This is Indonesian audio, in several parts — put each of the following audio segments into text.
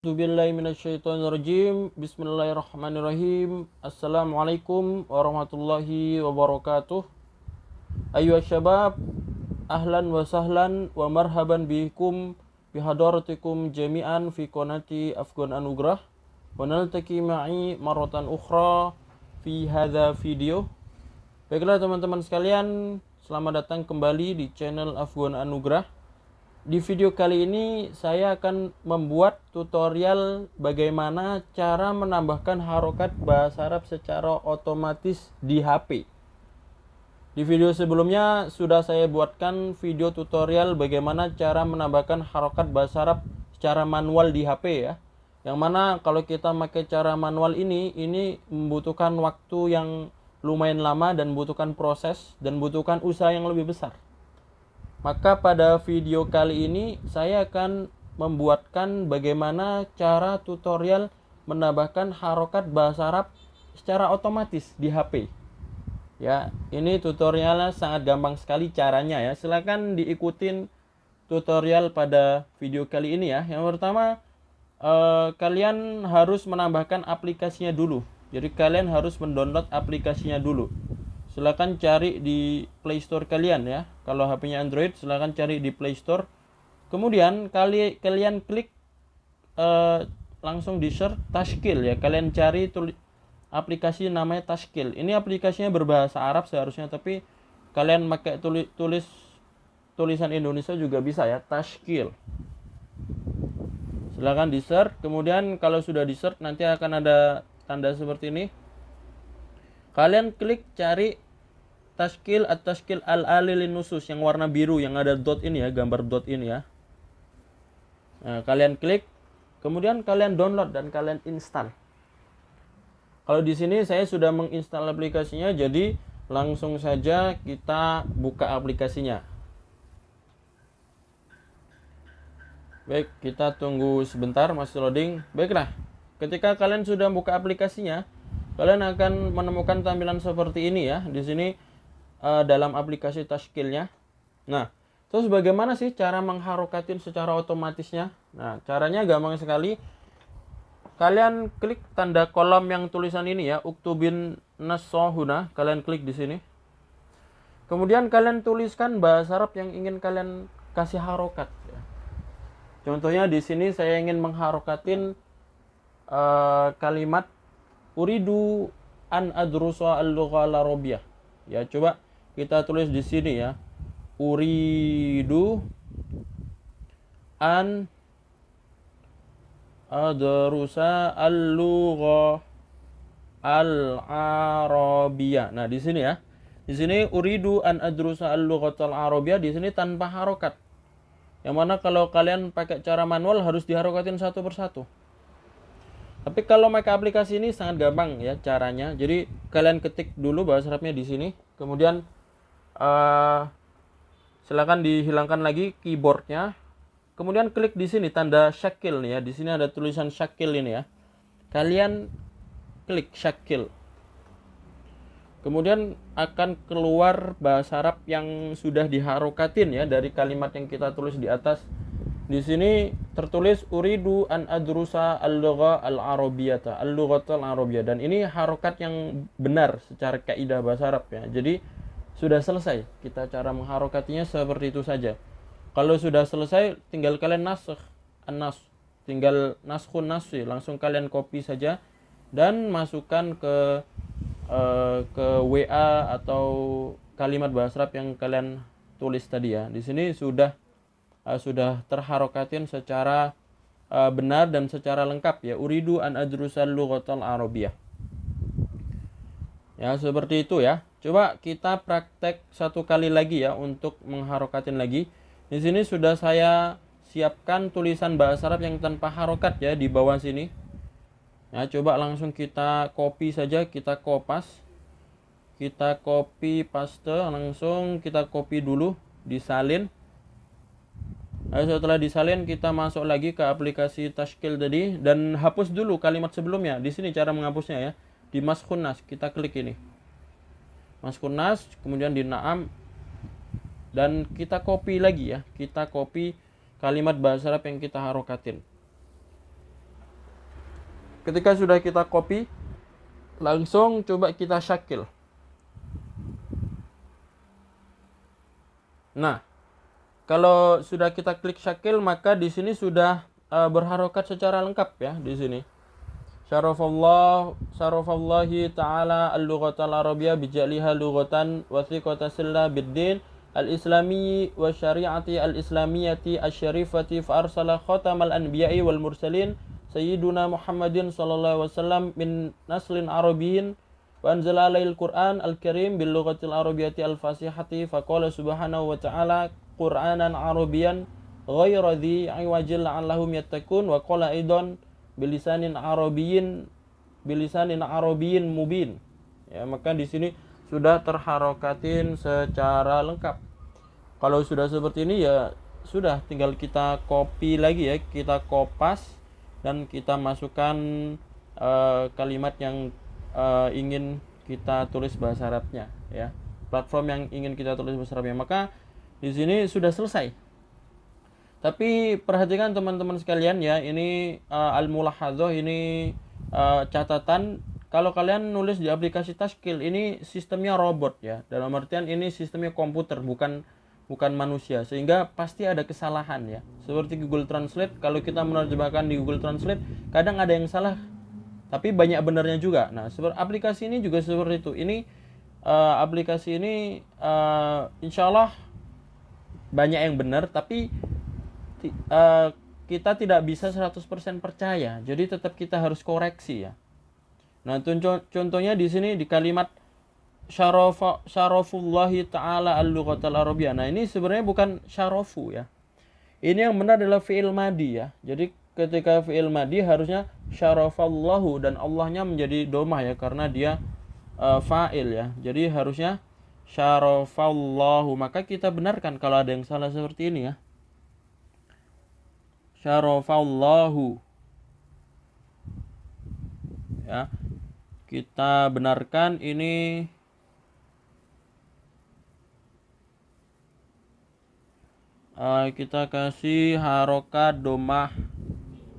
Bismillahirrahmanirrahim. Bismillahirrahmanirrahim. Assalamualaikum warahmatullahi wabarakatuh. Ayo syabab, ahlan wa sahlan wa marhaban bikum bihadaratikum jami'an fi qanati Afgan Anugrah wa naltaki ma'i maratan ukhra fi hadha video. Baiklah teman-teman sekalian, selamat datang kembali di channel Afgan Anugrah di video kali ini saya akan membuat tutorial bagaimana cara menambahkan harokat bahasa Arab secara otomatis di HP. Di video sebelumnya sudah saya buatkan video tutorial bagaimana cara menambahkan harokat bahasa Arab secara manual di HP ya. Yang mana kalau kita pakai cara manual ini, ini membutuhkan waktu yang lumayan lama dan membutuhkan proses dan membutuhkan usaha yang lebih besar. Maka pada video kali ini saya akan membuatkan bagaimana cara tutorial menambahkan harokat bahasa Arab secara otomatis di HP. Ya, ini tutorialnya sangat gampang sekali caranya ya. Silahkan diikutin tutorial pada video kali ini ya. Yang pertama, eh, kalian harus menambahkan aplikasinya dulu. Jadi kalian harus mendownload aplikasinya dulu silahkan cari di Play Store kalian ya. Kalau HP-nya Android silahkan cari di Play Store. Kemudian kali kalian klik uh, langsung di search Tashkil ya. Kalian cari tulis aplikasi namanya Tashkil ini aplikasinya berbahasa Arab seharusnya tapi kalian pakai tulis, tulis tulisan Indonesia juga bisa ya Tashkil silahkan di search. Kemudian kalau sudah di search nanti akan ada tanda seperti ini kalian klik cari taskil atau taskil al alilin nusus yang warna biru yang ada dot ini ya gambar dot ini ya. Nah, kalian klik. Kemudian kalian download dan kalian install. Kalau di sini saya sudah menginstal aplikasinya jadi langsung saja kita buka aplikasinya. Baik kita tunggu sebentar masih loading. Baiklah ketika kalian sudah buka aplikasinya kalian akan menemukan tampilan seperti ini ya di sini uh, dalam aplikasi Tashkilnya. Nah, terus bagaimana sih cara mengharokatin secara otomatisnya? Nah, caranya gampang sekali. Kalian klik tanda kolom yang tulisan ini ya, uktubin nasohuna. Kalian klik di sini. Kemudian kalian tuliskan bahasa Arab yang ingin kalian kasih harokat. Ya. Contohnya di sini saya ingin mengharokatin uh, kalimat uridu an adrusa al-lugha al-arabiyah. Ya, coba kita tulis di sini ya. Uridu an adrusa al-lugha al-arabiyah. Nah, di sini ya. Di sini uridu an adrusa al-lugha al-arabiyah di sini tanpa harokat. Yang mana kalau kalian pakai cara manual harus diharokatin satu persatu. Tapi kalau pakai aplikasi ini sangat gampang ya caranya. Jadi kalian ketik dulu bahasa Arabnya di sini, kemudian uh, silakan dihilangkan lagi keyboardnya. Kemudian klik di sini tanda shakil nih ya. Di sini ada tulisan shakil ini ya. Kalian klik shakil. Kemudian akan keluar bahasa Arab yang sudah diharokatin ya dari kalimat yang kita tulis di atas di sini tertulis uridu an adrusa al-lugha al-arabiyata, al-lughata al-arabiyah dan ini harokat yang benar secara kaidah bahasa Arab ya. Jadi sudah selesai. Kita cara mengharokatinya seperti itu saja. Kalau sudah selesai tinggal kalian nasakh an-nas. Tinggal naskhun nasi, langsung kalian copy saja dan masukkan ke uh, ke WA atau kalimat bahasa Arab yang kalian tulis tadi ya. Di sini sudah uh, sudah terharokatin secara uh, benar dan secara lengkap ya. Uridu an adrusal lughatal arabiyah. Ya seperti itu ya. Coba kita praktek satu kali lagi ya untuk mengharokatin lagi. Di sini sudah saya siapkan tulisan bahasa Arab yang tanpa harokat ya di bawah sini. Ya coba langsung kita copy saja kita kopas. Kita copy paste langsung kita copy dulu disalin setelah disalin kita masuk lagi ke aplikasi Tashkil tadi dan hapus dulu kalimat sebelumnya. Di sini cara menghapusnya ya. Di Maskun Nas kita klik ini. Maskun Nas kemudian di Naam dan kita copy lagi ya. Kita copy kalimat bahasa Arab yang kita harokatin. ketika sudah kita copy langsung coba kita syakil nah kalau sudah kita klik syakil maka di sini sudah uh, berharokat secara lengkap ya di sini. Syarafallah syarafallahi ta'ala al-lughatal arabiyyah bijaliha lughatan wa thiqata silla bid-din. Al-islami wa syari'ati al-islamiyati asy-syarifati fa arsala khatamal anbiya'i wal mursalin. Sayyiduna Muhammadin sallallahu alaihi wasallam min naslin arabiyyin. Wa anzala alaihil Qur'an al-Karim bil lughatil arabiyyati al-fasihati. Fa qala subhanahu wa ta'ala Qur'anan arabiyyan ghayra dhi iwajil la'allahum yattaqun wa qala aidan bilisanin arabiyyin bilisanin arabiyyin mubin. Ya maka di sini sudah terharokatin secara lengkap. Kalau sudah seperti ini ya sudah tinggal kita copy lagi ya kita kopas dan kita masukkan uh, kalimat yang uh, ingin kita tulis bahasa Arabnya ya. Platform yang ingin kita tulis bahasa Arabnya. Maka di sini sudah selesai tapi perhatikan teman-teman sekalian ya, ini uh, al-mulahadhah ini uh, catatan kalau kalian nulis di aplikasi Tashkil ini sistemnya robot ya. Dalam artian ini sistemnya komputer bukan bukan manusia sehingga pasti ada kesalahan ya. Seperti Google Translate kalau kita menerjemahkan di Google Translate kadang ada yang salah tapi banyak benarnya juga. Nah, seperti aplikasi ini juga seperti itu. Ini uh, aplikasi ini uh, insya Allah banyak yang benar tapi uh, kita tidak bisa 100% percaya. Jadi tetap kita harus koreksi ya. Nah, contohnya di sini di kalimat syarafa taala al-lughatal arabiyyah. Nah, ini sebenarnya bukan syarafu ya. Ini yang benar adalah fi'il madi ya. Jadi ketika fi'il madi harusnya syarafallahu dan Allahnya menjadi domah ya karena dia uh, fa'il ya. Jadi harusnya syarafallahu. Maka kita benarkan kalau ada yang salah seperti ini ya. Syarafallahu. Ya. Kita benarkan ini uh, kita kasih harokat domah.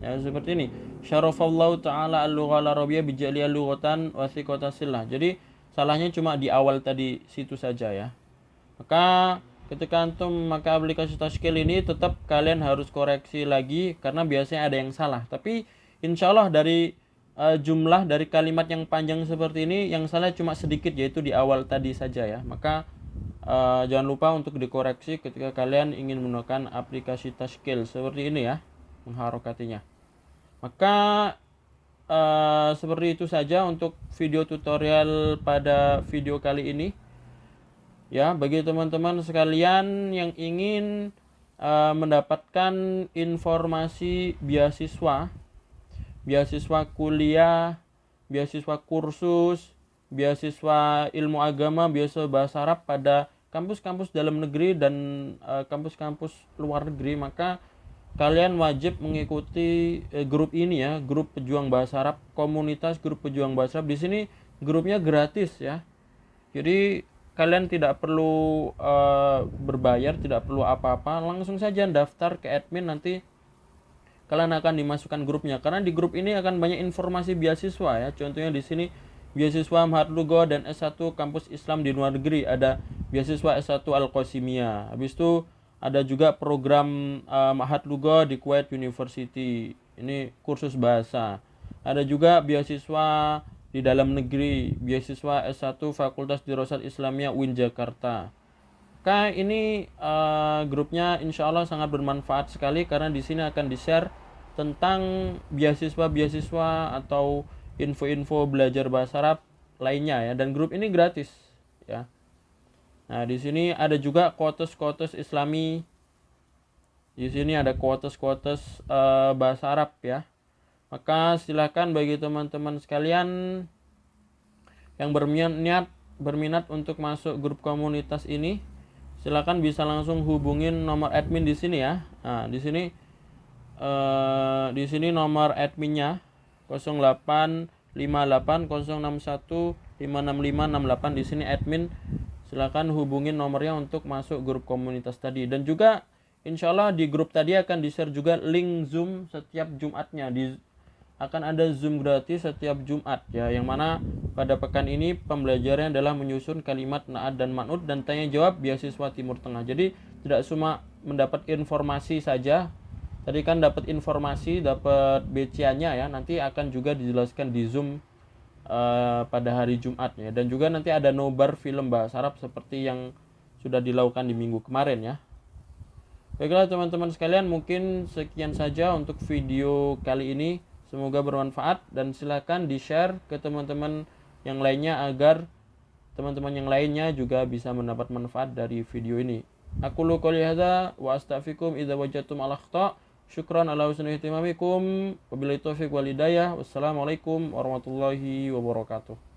Ya seperti ini. Syarafallahu taala al-lughal arabiyyah bijali al-lughatan wa jadi salahnya cuma di awal tadi situ saja ya. Maka ketika antum memakai aplikasi Tashkil ini tetap kalian harus koreksi lagi karena biasanya ada yang salah. Tapi insya Allah dari uh, jumlah dari kalimat yang panjang seperti ini yang salah cuma sedikit yaitu di awal tadi saja ya. Maka uh, jangan lupa untuk dikoreksi ketika kalian ingin menggunakan aplikasi Tashkil seperti ini ya mengharokatinya. Maka uh, seperti itu saja untuk video tutorial pada video kali ini. Ya bagi teman-teman sekalian yang ingin uh, mendapatkan informasi beasiswa beasiswa kuliah beasiswa kursus beasiswa ilmu agama beasiswa bahasa Arab pada kampus-kampus dalam negeri dan uh, kampus-kampus luar negeri maka kalian wajib mengikuti uh, grup ini ya grup pejuang bahasa Arab komunitas grup pejuang bahasa Arab. Di sini grupnya gratis ya. Jadi kalian tidak perlu uh, berbayar, tidak perlu apa-apa, langsung saja daftar ke admin nanti kalian akan dimasukkan grupnya. Karena di grup ini akan banyak informasi beasiswa ya. Contohnya di sini beasiswa Mahat Lugo dan S1 kampus Islam di luar negeri, ada beasiswa S1 Al-Qasimiyah. Habis itu ada juga program uh, Mahat Lugo di Kuwait University. Ini kursus bahasa. Ada juga beasiswa di dalam negeri beasiswa S1 Fakultas Dirosat Islamiyah UIN Jakarta. Kak ini uh, grupnya insya Allah sangat bermanfaat sekali karena di sini akan di-share tentang beasiswa-beasiswa atau info-info belajar bahasa Arab lainnya ya dan grup ini gratis ya. Nah, di sini ada juga quotes-quotes Islami. Di sini ada quotes-quotes uh, bahasa Arab ya. Maka silakan bagi teman-teman sekalian yang berminat berminat untuk masuk grup komunitas ini, silakan bisa langsung hubungin nomor admin di sini ya. Nah, di sini eh, di sini nomor adminnya 085806156568 di sini admin silakan hubungin nomornya untuk masuk grup komunitas tadi dan juga insya Allah di grup tadi akan di share juga link zoom setiap jumatnya di akan ada Zoom gratis setiap Jumat ya yang mana pada pekan ini pembelajarannya adalah menyusun kalimat naat dan manut dan tanya jawab beasiswa Timur Tengah. Jadi tidak cuma mendapat informasi saja. Tadi kan dapat informasi, dapat BCA-nya ya. Nanti akan juga dijelaskan di Zoom uh, pada hari Jumat ya dan juga nanti ada nobar film bahasa Arab seperti yang sudah dilakukan di minggu kemarin ya. Baiklah teman-teman sekalian, mungkin sekian saja untuk video kali ini. Semoga bermanfaat dan silakan di-share ke teman-teman yang lainnya agar teman-teman yang lainnya juga bisa mendapat manfaat dari video ini. Aku lu qouli wa astaghfirukum idza wajadtum al. Syukran ala husni ihtimamikum. Wabillahi taufiq wal hidayah. Wassalamualaikum warahmatullahi wabarakatuh.